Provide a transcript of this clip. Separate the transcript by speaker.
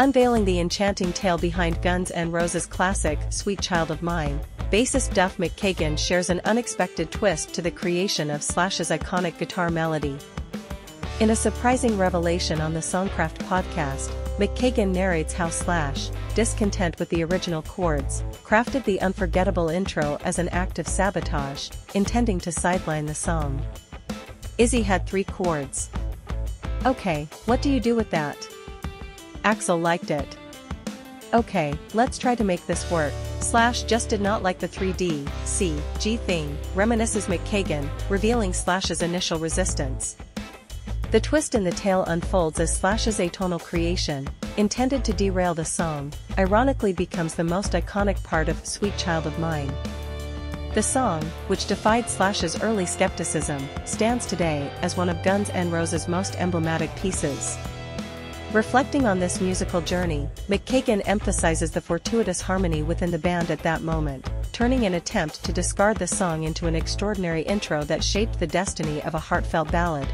Speaker 1: Unveiling the enchanting tale behind Guns N' Roses' classic, Sweet Child of Mine, bassist Duff McKagan shares an unexpected twist to the creation of Slash's iconic guitar melody. In a surprising revelation on the Songcraft podcast, McKagan narrates how Slash, discontent with the original chords, crafted the unforgettable intro as an act of sabotage, intending to sideline the song. Izzy had three chords. Okay, what do you do with that? Axl liked it. Okay, let's try to make this work. Slash just did not like the 3D, C, G thing, reminisces McKagan, revealing Slash's initial resistance. The twist in the tale unfolds as Slash's atonal creation, intended to derail the song, ironically becomes the most iconic part of Sweet Child of Mine. The song, which defied Slash's early skepticism, stands today as one of Guns N' Roses' most emblematic pieces. Reflecting on this musical journey, McKagan emphasizes the fortuitous harmony within the band at that moment, turning an attempt to discard the song into an extraordinary intro that shaped the destiny of a heartfelt ballad.